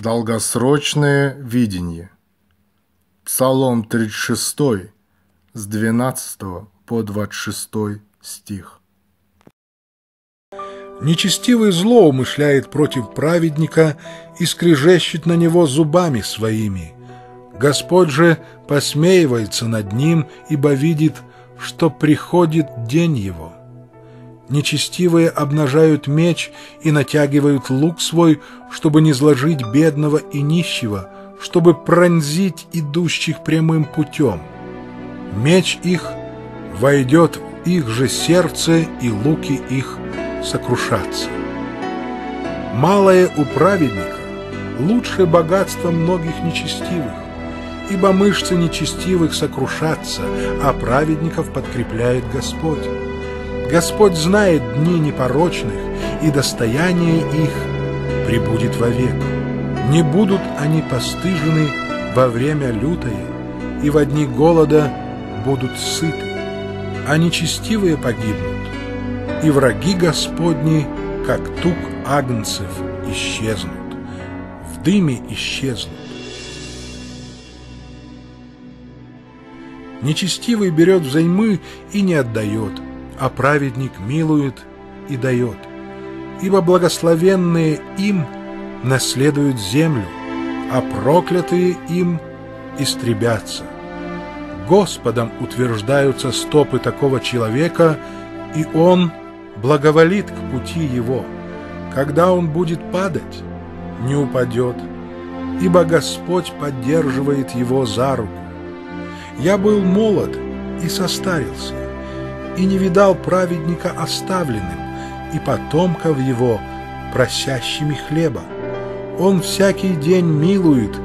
Долгосрочное видение. Псалом 36 с 12 по 26 стих. Нечестивый зло умышляет против праведника и скрежещет на него зубами своими. Господь же посмеивается над ним, ибо видит, что приходит день его. Нечестивые обнажают меч и натягивают лук свой, чтобы не зложить бедного и нищего, чтобы пронзить идущих прямым путем. Меч их войдет в их же сердце, и луки их сокрушатся. Малое у праведника лучше богатства многих нечестивых, ибо мышцы нечестивых сокрушатся, а праведников подкрепляет Господь. Господь знает дни непорочных, и достояние их прибудет вовек. Не будут они постыжены во время лютое, и во дни голода будут сыты, а нечестивые погибнут, и враги Господни, как тук агнцев, исчезнут, в дыме исчезнут. Нечестивый берет взаймы и не отдает – а праведник милует и дает. Ибо благословенные им наследуют землю, а проклятые им истребятся. Господом утверждаются стопы такого человека, и он благоволит к пути его. Когда он будет падать, не упадет, ибо Господь поддерживает его за руку. Я был молод и состарился, и не видал праведника оставленным, и потомков его просящими хлеба. Он всякий день милует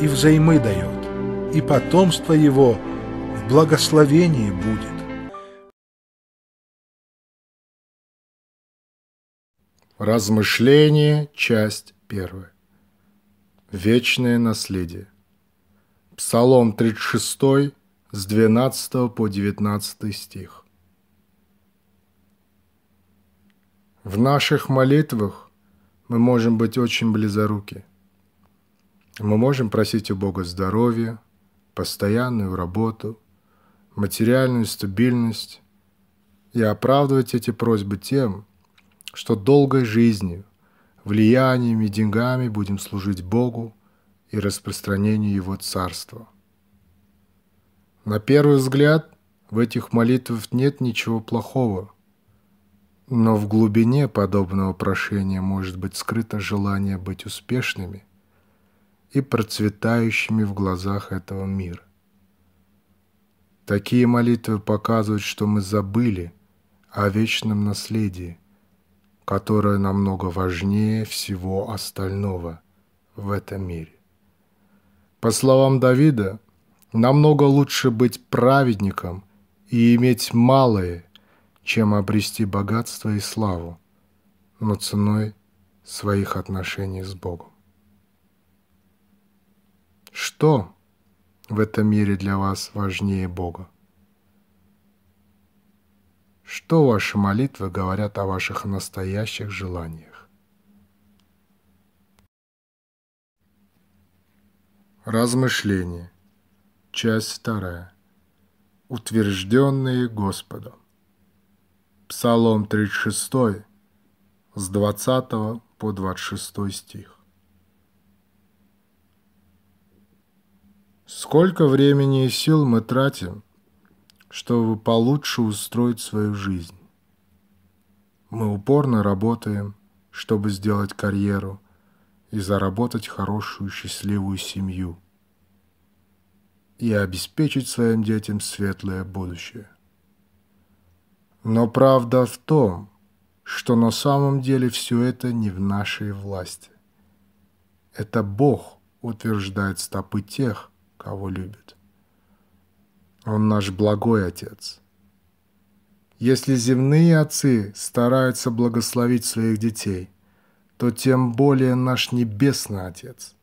и взаймы дает, и потомство его в благословении будет. Размышление, часть первая. Вечное наследие. Псалом 36 с 12 по 19 стих. В наших молитвах мы можем быть очень близоруки. Мы можем просить у Бога здоровья, постоянную работу, материальную стабильность и оправдывать эти просьбы тем, что долгой жизнью, влиянием и деньгами будем служить Богу и распространению Его Царства. На первый взгляд в этих молитвах нет ничего плохого – но в глубине подобного прошения может быть скрыто желание быть успешными и процветающими в глазах этого мира. Такие молитвы показывают, что мы забыли о вечном наследии, которое намного важнее всего остального в этом мире. По словам Давида, намного лучше быть праведником и иметь малое – чем обрести богатство и славу, но ценой своих отношений с Богом. Что в этом мире для вас важнее Бога? Что ваши молитвы говорят о ваших настоящих желаниях? Размышление. Часть вторая. Утвержденные Господом. Псалом 36 с 20 по 26 стих. Сколько времени и сил мы тратим, чтобы получше устроить свою жизнь? Мы упорно работаем, чтобы сделать карьеру и заработать хорошую счастливую семью и обеспечить своим детям светлое будущее – но правда в том, что на самом деле все это не в нашей власти. Это Бог утверждает стопы тех, кого любит. Он наш благой Отец. Если земные отцы стараются благословить своих детей, то тем более наш Небесный Отец.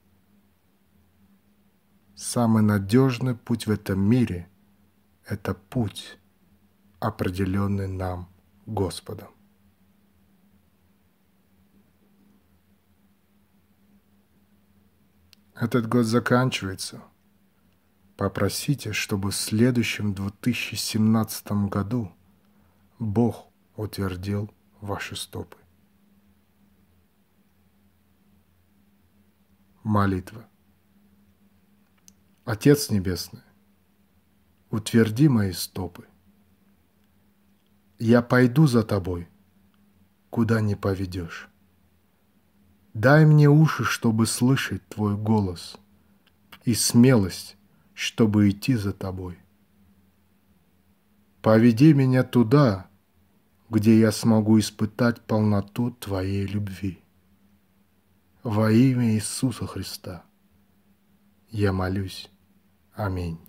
Самый надежный путь в этом мире – это путь определенный нам Господом. Этот год заканчивается. Попросите, чтобы в следующем 2017 году Бог утвердил ваши стопы. Молитва. Отец Небесный, утверди мои стопы. Я пойду за тобой, куда не поведешь. Дай мне уши, чтобы слышать Твой голос, и смелость, чтобы идти за Тобой. Поведи меня туда, где я смогу испытать полноту Твоей любви. Во имя Иисуса Христа я молюсь. Аминь.